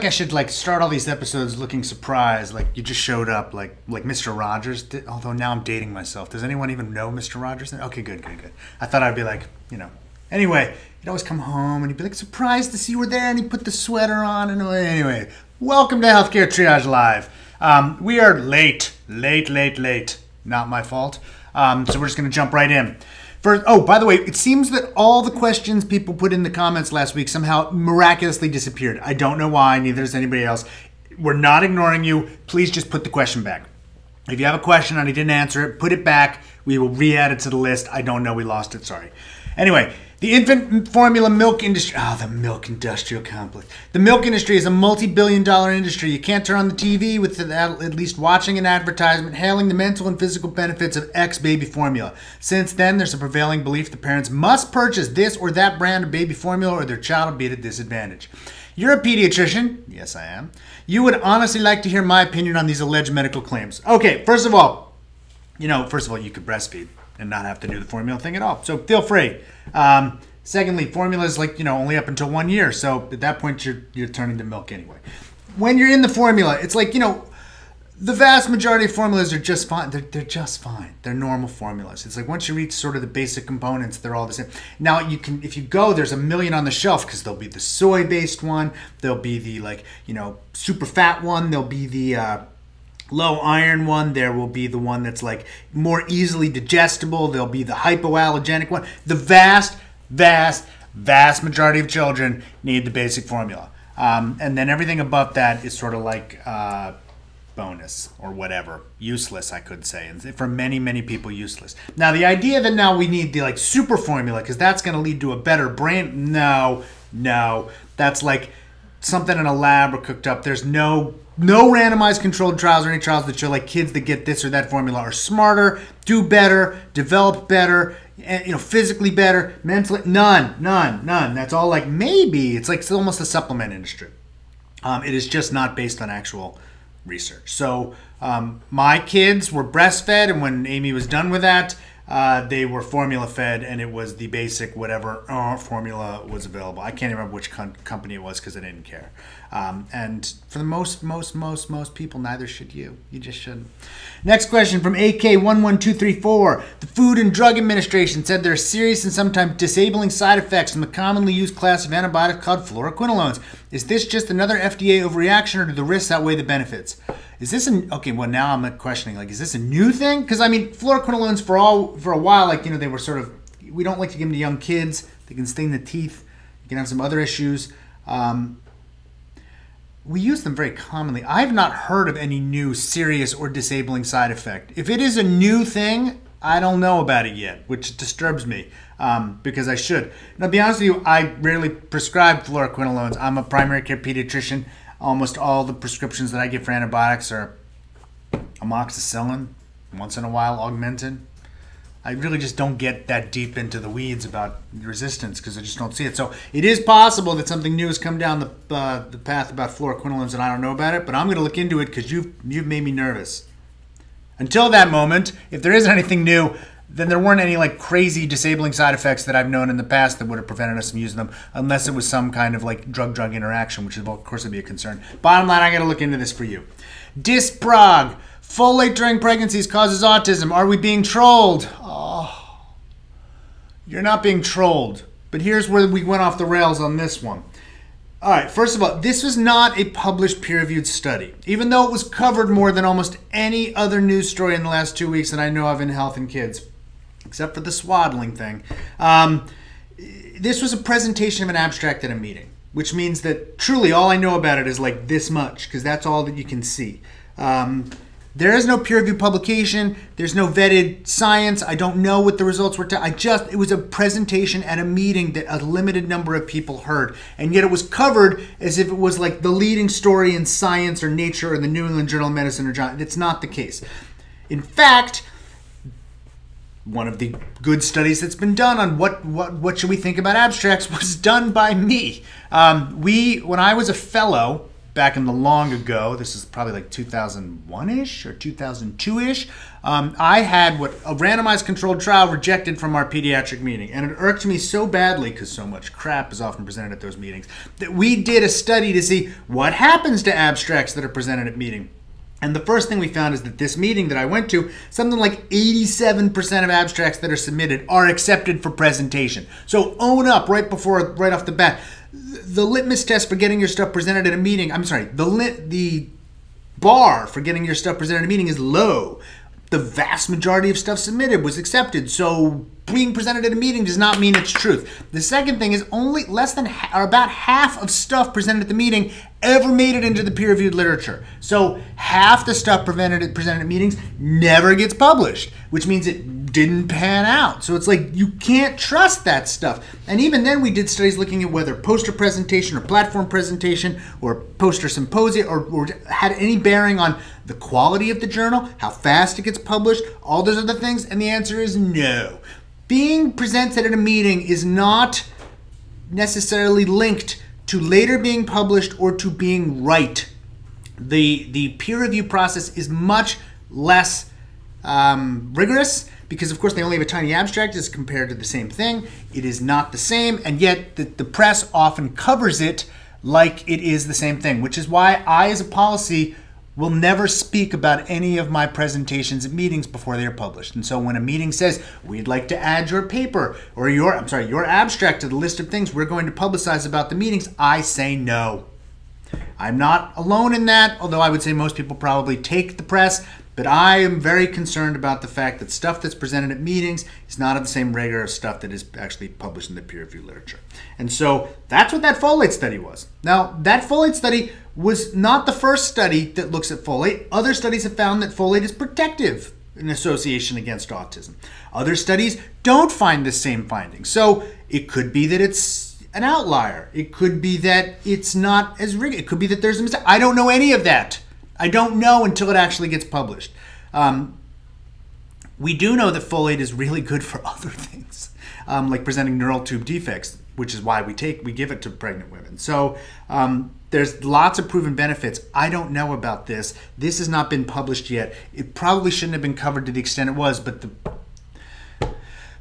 like I should like start all these episodes looking surprised, like you just showed up, like like Mr. Rogers. Did, although now I'm dating myself. Does anyone even know Mr. Rogers? Okay, good, good, good. I thought I'd be like, you know. Anyway, he'd always come home and he'd be like surprised to see you were there, and he'd put the sweater on. And anyway, welcome to Healthcare Triage Live. Um, we are late, late, late, late. Not my fault. Um, so we're just gonna jump right in. First, oh, by the way, it seems that all the questions people put in the comments last week somehow miraculously disappeared. I don't know why, neither does anybody else. We're not ignoring you. Please just put the question back. If you have a question and I didn't answer it, put it back. We will re add it to the list. I don't know. We lost it. Sorry. Anyway, the infant formula milk industry. Oh, the milk industrial complex. The milk industry is a multi billion dollar industry. You can't turn on the TV without at least watching an advertisement hailing the mental and physical benefits of X baby formula. Since then, there's a prevailing belief that parents must purchase this or that brand of baby formula or their child will be at a disadvantage. You're a pediatrician. Yes, I am. You would honestly like to hear my opinion on these alleged medical claims. Okay, first of all, you know, first of all, you could breastfeed and not have to do the formula thing at all. So feel free. Um, secondly, formula is like you know only up until one year, so at that point you're you're turning to milk anyway. When you're in the formula, it's like you know. The vast majority of formulas are just fine. They're, they're just fine. They're normal formulas. It's like once you reach sort of the basic components, they're all the same. Now you can, if you go, there's a million on the shelf because there'll be the soy-based one, there'll be the like you know super fat one, there'll be the uh, low iron one there will be the one that's like more easily digestible. There'll be the hypoallergenic one. The vast vast vast majority of children need the basic formula. Um, and then everything above that is sort of like uh, bonus or whatever. Useless i could say. And for many many people useless. Now the idea that now we need the like super formula because that's going to lead to a better brain no no. That's like something in a lab or cooked up. There's no no randomized controlled trials or any trials that show like kids that get this or that formula are smarter, do better, develop better, you know, physically better, mentally. None, none, none. That's all like maybe. It's like it's almost a supplement industry. Um, it is just not based on actual research. So um, my kids were breastfed, and when Amy was done with that, uh, they were formula fed, and it was the basic whatever uh, formula was available. I can't remember which com- company it was because I didn't care. Um, and for the most, most, most, most people, neither should you. You just shouldn't. Next question from AK11234. The Food and Drug Administration said there are serious and sometimes disabling side effects from the commonly used class of antibiotics called fluoroquinolones. Is this just another FDA overreaction, or do the risks outweigh the benefits? Is this an okay? Well, now I'm questioning. Like, is this a new thing? Because I mean, fluoroquinolones for all for a while, like you know, they were sort of. We don't like to give them to young kids. They can sting the teeth. You can have some other issues. Um, we use them very commonly. I've not heard of any new serious or disabling side effect. If it is a new thing, I don't know about it yet, which disturbs me um, because I should. Now, to be honest with you, I rarely prescribe fluoroquinolones. I'm a primary care pediatrician. Almost all the prescriptions that I get for antibiotics are amoxicillin, once in a while augmentin. I really just don't get that deep into the weeds about resistance because I just don't see it. So it is possible that something new has come down the, uh, the path about fluoroquinolones and I don't know about it, but I'm going to look into it because you've, you've made me nervous. Until that moment, if there isn't anything new, then there weren't any like crazy disabling side effects that I've known in the past that would have prevented us from using them, unless it was some kind of like drug-drug interaction, which of course would be a concern. Bottom line, I got to look into this for you. Disprog. Folate during pregnancies causes autism. Are we being trolled? Oh, you're not being trolled. But here's where we went off the rails on this one. All right, first of all, this was not a published peer reviewed study, even though it was covered more than almost any other news story in the last two weeks that I know of in health and kids, except for the swaddling thing. Um, this was a presentation of an abstract at a meeting, which means that truly all I know about it is like this much, because that's all that you can see. Um, there is no peer-reviewed publication. There's no vetted science. I don't know what the results were. I just it was a presentation at a meeting that a limited number of people heard, and yet it was covered as if it was like the leading story in Science or Nature or the New England Journal of Medicine or John. It's not the case. In fact, one of the good studies that's been done on what what what should we think about abstracts was done by me. Um, we when I was a fellow back in the long ago, this is probably like 2001-ish or 2002-ish, um, I had what a randomized controlled trial rejected from our pediatric meeting. And it irked me so badly, because so much crap is often presented at those meetings, that we did a study to see what happens to abstracts that are presented at meeting. And the first thing we found is that this meeting that I went to, something like 87% of abstracts that are submitted are accepted for presentation. So own up right before, right off the bat. The litmus test for getting your stuff presented at a meeting, I'm sorry, the lit, the bar for getting your stuff presented at a meeting is low. The vast majority of stuff submitted was accepted. So being presented at a meeting does not mean it's truth. The second thing is only less than or about half of stuff presented at the meeting ever made it into the peer-reviewed literature. So half the stuff presented at meetings never gets published, which means it didn't pan out. So it's like you can't trust that stuff. And even then we did studies looking at whether poster presentation or platform presentation or poster symposium or, or had any bearing on the quality of the journal, how fast it gets published, all those other things, and the answer is no being presented at a meeting is not necessarily linked to later being published or to being right. The, the peer review process is much less um, rigorous because, of course, they only have a tiny abstract as compared to the same thing. It is not the same, and yet the, the press often covers it like it is the same thing, which is why I, as a policy, will never speak about any of my presentations at meetings before they are published. And so when a meeting says, we'd like to add your paper or your, I'm sorry, your abstract to the list of things we're going to publicize about the meetings, I say no. I'm not alone in that, although I would say most people probably take the press, but I am very concerned about the fact that stuff that's presented at meetings is not of the same rigor as stuff that is actually published in the peer reviewed literature. And so that's what that folate study was. Now, that folate study was not the first study that looks at folate. Other studies have found that folate is protective in association against autism. Other studies don't find the same findings. So it could be that it's an outlier. It could be that it's not as rigorous. It could be that there's a mistake. I don't know any of that. I don't know until it actually gets published. Um, we do know that folate is really good for other things, um, like presenting neural tube defects, which is why we take we give it to pregnant women. So um, there's lots of proven benefits. I don't know about this. This has not been published yet. It probably shouldn't have been covered to the extent it was, but the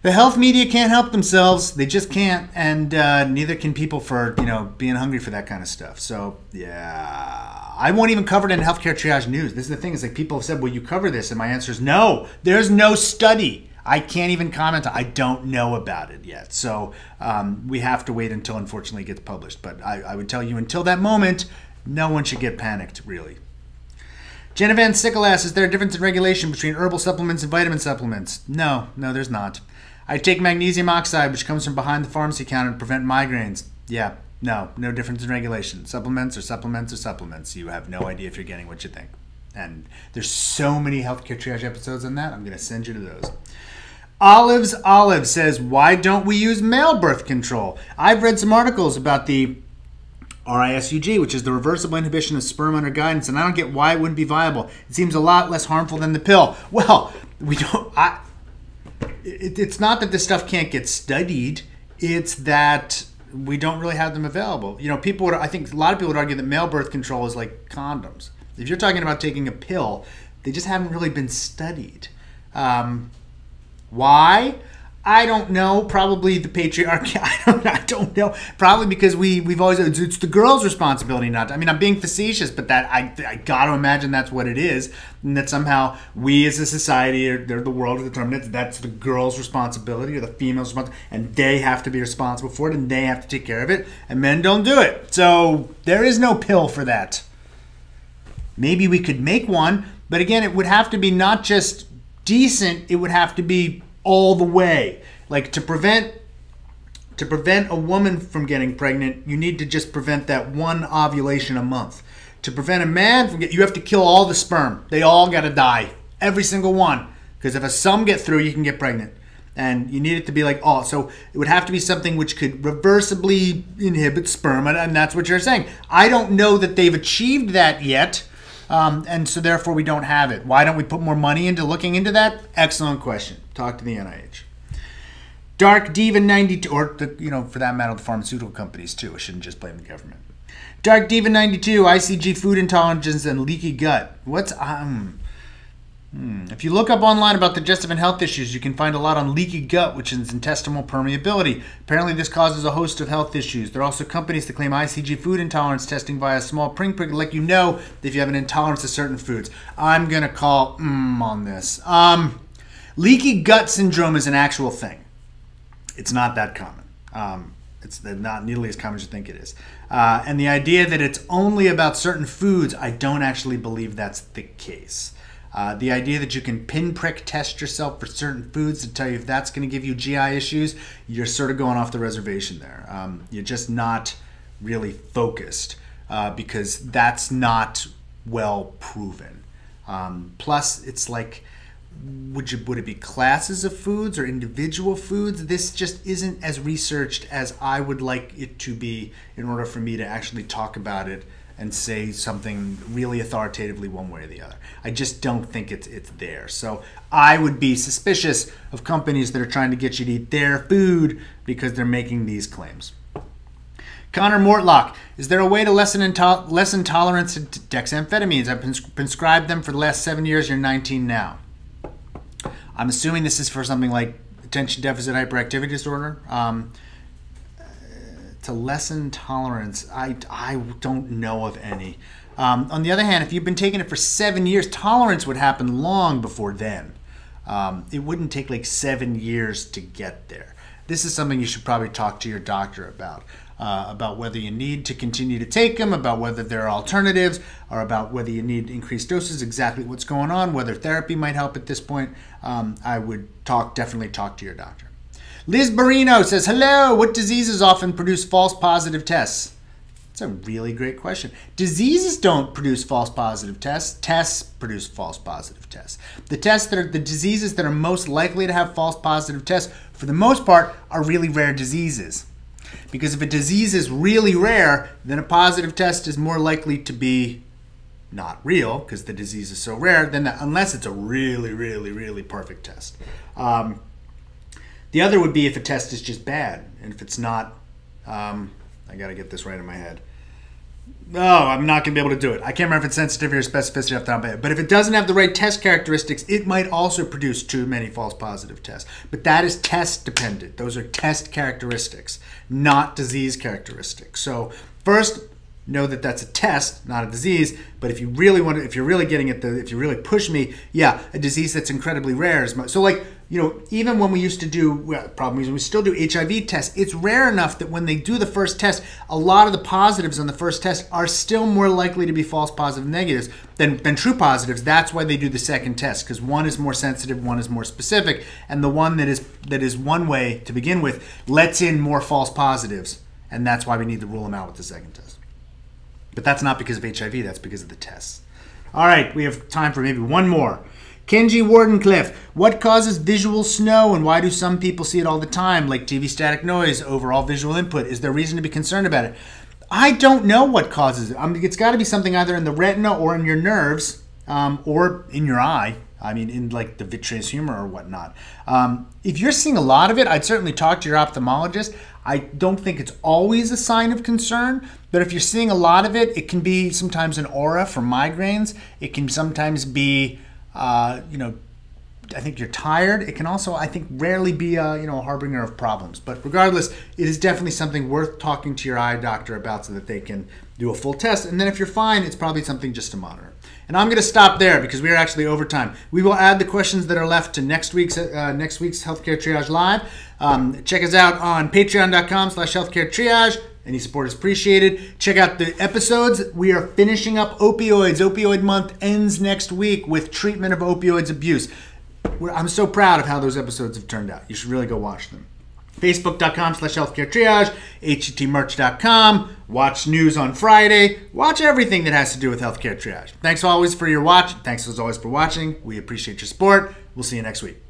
the health media can't help themselves. They just can't, and uh, neither can people for you know being hungry for that kind of stuff. So yeah, I won't even cover it in healthcare triage news. This is the thing: is like people have said, "Will you cover this?" And my answer is no. There's no study. I can't even comment. I don't know about it yet. So um, we have to wait until, unfortunately, it gets published. But I, I would tell you, until that moment, no one should get panicked. Really. Jenna Van Sickle asks, is there a difference in regulation between herbal supplements and vitamin supplements? No, no, there's not. I take magnesium oxide, which comes from behind the pharmacy counter to prevent migraines. Yeah, no, no difference in regulation. Supplements or supplements or supplements. You have no idea if you're getting what you think. And there's so many healthcare triage episodes on that. I'm going to send you to those. Olives Olive says, Why don't we use male birth control? I've read some articles about the RISUG, which is the reversible inhibition of sperm under guidance, and I don't get why it wouldn't be viable. It seems a lot less harmful than the pill. Well, we don't. I, it, it's not that this stuff can't get studied. It's that we don't really have them available. You know, people would. I think a lot of people would argue that male birth control is like condoms. If you're talking about taking a pill, they just haven't really been studied. Um, why? I don't know. Probably the patriarchy. I don't. I don't know. Probably because we we've always it's, it's the girl's responsibility not. To, I mean, I'm being facetious, but that I I got to imagine that's what it is, and that somehow we as a society or they're the world are determined it. That's the girl's responsibility or the female's responsibility, and they have to be responsible for it, and they have to take care of it, and men don't do it. So there is no pill for that. Maybe we could make one, but again, it would have to be not just decent. It would have to be all the way. Like to prevent to prevent a woman from getting pregnant, you need to just prevent that one ovulation a month. To prevent a man from get, you have to kill all the sperm. They all got to die, every single one. Because if a some get through, you can get pregnant, and you need it to be like all. So it would have to be something which could reversibly inhibit sperm, and that's what you're saying. I don't know that they've achieved that yet. Um, and so therefore we don't have it. Why don't we put more money into looking into that? Excellent question. Talk to the NIH. Dark Diva 92, or the, you know, for that matter, the pharmaceutical companies too. I shouldn't just blame the government. Dark Diva 92, IgG food intolerance and leaky gut. What's um Hmm. If you look up online about digestive and health issues, you can find a lot on leaky gut, which is intestinal permeability. Apparently, this causes a host of health issues. There are also companies that claim IgG food intolerance testing via a small pinprick, let you know if you have an intolerance to certain foods. I'm gonna call mm on this. Um, leaky gut syndrome is an actual thing. It's not that common. Um, it's not nearly as common as you think it is. Uh, and the idea that it's only about certain foods, I don't actually believe that's the case. Uh, the idea that you can pinprick test yourself for certain foods to tell you if that's going to give you GI issues, you're sort of going off the reservation there. Um, you're just not really focused uh, because that's not well proven. Um, plus, it's like, would you would it be classes of foods or individual foods? This just isn't as researched as I would like it to be in order for me to actually talk about it and say something really authoritatively one way or the other. I just don't think it's it's there. So I would be suspicious of companies that are trying to get you to eat their food because they're making these claims. Connor Mortlock, is there a way to lessen, into- lessen tolerance to dexamphetamines? I've prescribed them for the last seven years. You're 19 now. I'm assuming this is for something like attention deficit hyperactivity disorder. Um, to lessen tolerance, I, I don't know of any. Um, on the other hand, if you've been taking it for seven years, tolerance would happen long before then. Um, it wouldn't take like seven years to get there. This is something you should probably talk to your doctor about. Uh, about whether you need to continue to take them, about whether there are alternatives, or about whether you need increased doses, exactly what's going on, whether therapy might help at this point. Um, I would talk, definitely talk to your doctor. Liz Barino says, Hello, what diseases often produce false positive tests? That's a really great question. Diseases don't produce false positive tests. Tests produce false positive tests. The tests that are the diseases that are most likely to have false positive tests, for the most part, are really rare diseases. Because if a disease is really rare, then a positive test is more likely to be not real because the disease is so rare. Then that, unless it's a really, really, really perfect test. Um, the other would be if a test is just bad, and if it's not, um, I got to get this right in my head. No, oh, I'm not going to be able to do it. I can't remember if it's sensitivity or specificity off the top of my head. But if it doesn't have the right test characteristics, it might also produce too many false positive tests. But that is test dependent. Those are test characteristics, not disease characteristics. So first, know that that's a test, not a disease. But if you really want to, if you're really getting at the, if you really push me, yeah, a disease that's incredibly rare is so like you know, even when we used to do, well, problem is we still do HIV tests, it's rare enough that when they do the first test, a lot of the positives on the first test are still more likely to be false positive negatives than, than true positives. That's why they do the second test, because one is more sensitive, one is more specific, and the one that is that is one way to begin with lets in more false positives, and that's why we need to rule them out with the second test. But that's not because of HIV, that's because of the tests. All right, we have time for maybe one more. Kenji Wardenclyffe, what causes visual snow and why do some people see it all the time, like TV static noise, overall visual input? Is there reason to be concerned about it? I don't know what causes it. I mean, it's got to be something either in the retina or in your nerves um, or in your eye. I mean, in like the vitreous humor or whatnot. Um, if you're seeing a lot of it, I'd certainly talk to your ophthalmologist. I don't think it's always a sign of concern, but if you're seeing a lot of it, it can be sometimes an aura for migraines. It can sometimes be uh, you know, I think you're tired. It can also, I think, rarely be a you know a harbinger of problems. But regardless, it is definitely something worth talking to your eye doctor about so that they can do a full test. And then if you're fine, it's probably something just to monitor. And I'm going to stop there because we are actually over time. We will add the questions that are left to next week's uh, next week's Healthcare Triage Live. Um, check us out on Patreon.com/slash Healthcare Triage. Any support is appreciated. Check out the episodes. We are finishing up opioids. Opioid month ends next week with treatment of opioids abuse. I'm so proud of how those episodes have turned out. You should really go watch them. Facebook.com slash healthcare triage, HTMerch.com, watch news on Friday, watch everything that has to do with healthcare triage. Thanks always for your watch. Thanks as always for watching. We appreciate your support. We'll see you next week.